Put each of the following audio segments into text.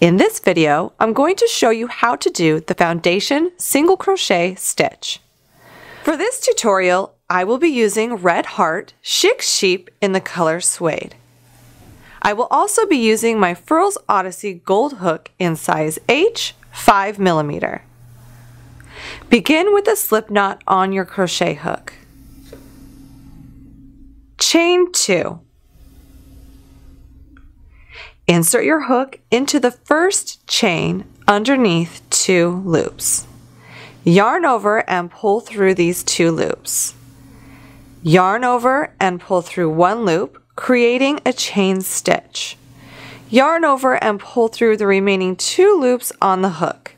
In this video, I'm going to show you how to do the foundation single crochet stitch. For this tutorial, I will be using Red Heart Chic Sheep in the color Suede. I will also be using my Furls Odyssey gold hook in size H 5 millimeter. Begin with a slip knot on your crochet hook. Chain 2. Insert your hook into the first chain underneath two loops. Yarn over and pull through these two loops. Yarn over and pull through one loop, creating a chain stitch. Yarn over and pull through the remaining two loops on the hook.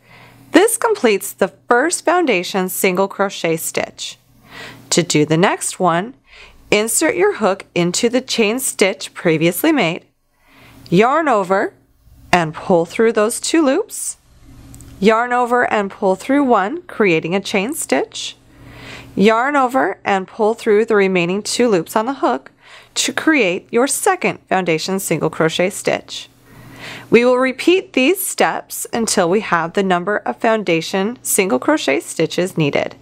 This completes the first foundation single crochet stitch. To do the next one, insert your hook into the chain stitch previously made, yarn over and pull through those two loops, yarn over and pull through one, creating a chain stitch, yarn over and pull through the remaining two loops on the hook to create your second foundation single crochet stitch. We will repeat these steps until we have the number of foundation single crochet stitches needed.